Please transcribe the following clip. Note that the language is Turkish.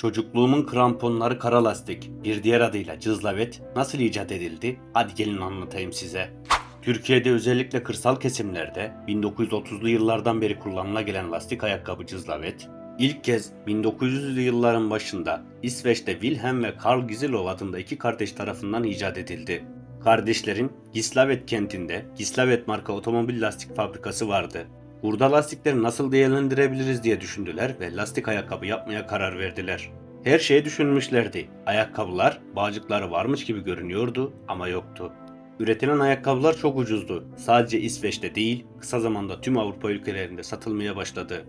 Çocukluğumun kramponları kara lastik, bir diğer adıyla cızlavet nasıl icat edildi? Hadi gelin anlatayım size. Türkiye'de özellikle kırsal kesimlerde 1930'lu yıllardan beri kullanıla gelen lastik ayakkabı cızlavet, ilk kez 1900'lü yılların başında İsveç'te Wilhelm ve Karl Giselov adında iki kardeş tarafından icat edildi. Kardeşlerin Gislavet kentinde Gislavet marka otomobil lastik fabrikası vardı. Burada lastikleri nasıl değerlendirebiliriz diye düşündüler ve lastik ayakkabı yapmaya karar verdiler. Her şeyi düşünmüşlerdi. Ayakkabılar bağcıkları varmış gibi görünüyordu ama yoktu. Üretilen ayakkabılar çok ucuzdu. Sadece İsveç'te değil, kısa zamanda tüm Avrupa ülkelerinde satılmaya başladı.